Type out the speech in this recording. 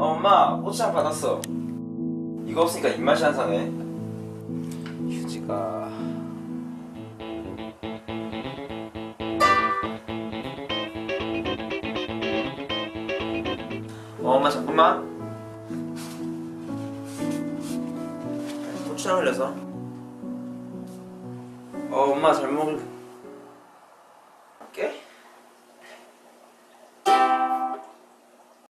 어, 엄마 고추장 받았어. 이거 없으니까 입맛이 안 사네. 휴지가. 어, 엄마 잠깐만. 고추장 흘려서. 어, 엄마 잘 먹을.